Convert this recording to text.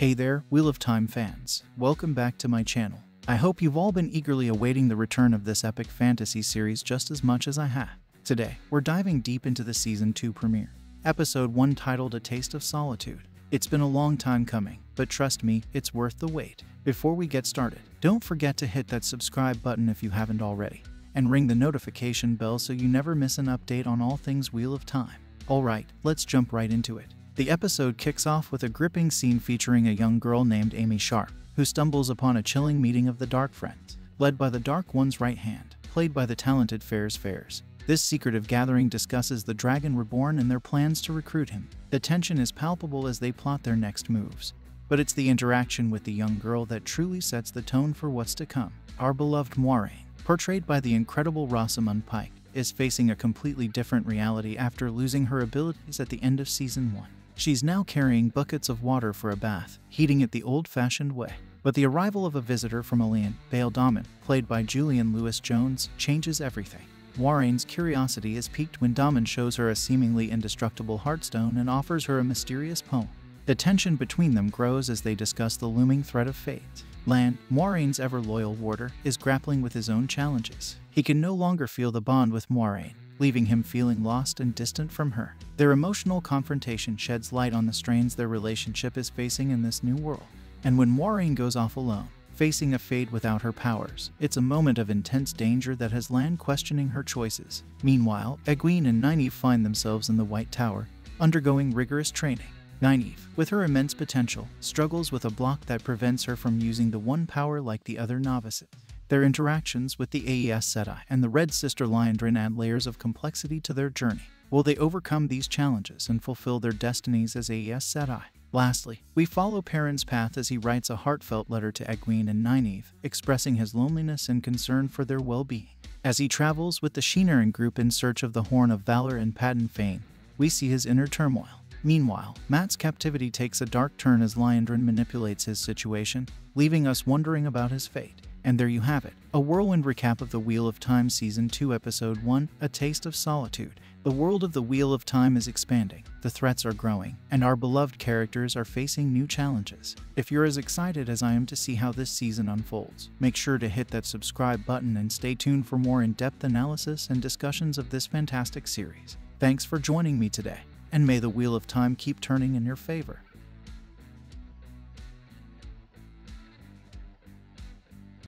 Hey there, Wheel of Time fans. Welcome back to my channel. I hope you've all been eagerly awaiting the return of this epic fantasy series just as much as I have. Today, we're diving deep into the season 2 premiere, episode 1 titled A Taste of Solitude. It's been a long time coming, but trust me, it's worth the wait. Before we get started, don't forget to hit that subscribe button if you haven't already, and ring the notification bell so you never miss an update on all things Wheel of Time. Alright, let's jump right into it. The episode kicks off with a gripping scene featuring a young girl named Amy Sharp, who stumbles upon a chilling meeting of the Dark Friends, led by the Dark One's right hand, played by the talented Fares Fares. This secretive gathering discusses the Dragon Reborn and their plans to recruit him. The tension is palpable as they plot their next moves. But it's the interaction with the young girl that truly sets the tone for what's to come. Our beloved Moiraine, portrayed by the incredible Rosamund Pike, is facing a completely different reality after losing her abilities at the end of season 1. She's now carrying buckets of water for a bath, heating it the old-fashioned way. But the arrival of a visitor from Illian, Bayle Domon, played by Julian Lewis-Jones, changes everything. Moiraine's curiosity is piqued when Domon shows her a seemingly indestructible heartstone and offers her a mysterious poem. The tension between them grows as they discuss the looming threat of fate. Lan, Moiraine's ever-loyal warder, is grappling with his own challenges. He can no longer feel the bond with Moiraine, leaving him feeling lost and distant from her. Their emotional confrontation sheds light on the strains their relationship is facing in this new world. And when Moiraine goes off alone, facing a fate without her powers, it's a moment of intense danger that has Lan questioning her choices. Meanwhile, Egwene and Nynaeve find themselves in the White Tower, undergoing rigorous training. Nynaeve, with her immense potential, struggles with a block that prevents her from using the one power like the other novices. Their interactions with the Aes Sedai and the Red Sister Liandrin add layers of complexity to their journey. Will they overcome these challenges and fulfill their destinies as Aes Sedai? Lastly, we follow Perrin's path as he writes a heartfelt letter to Egwene and Nynaeve, expressing his loneliness and concern for their well-being. As he travels with the Shienaran group in search of the Horn of Valere and Padan Fain, we see his inner turmoil. Meanwhile, Mat's captivity takes a dark turn as Liandrin manipulates his situation, leaving us wondering about his fate. And there you have it, a whirlwind recap of the Wheel of Time Season 2 Episode 1, A Taste of Solitude. The world of the Wheel of Time is expanding, the threats are growing, and our beloved characters are facing new challenges. If you're as excited as I am to see how this season unfolds, make sure to hit that subscribe button and stay tuned for more in-depth analysis and discussions of this fantastic series. Thanks for joining me today, and may the Wheel of Time keep turning in your favor.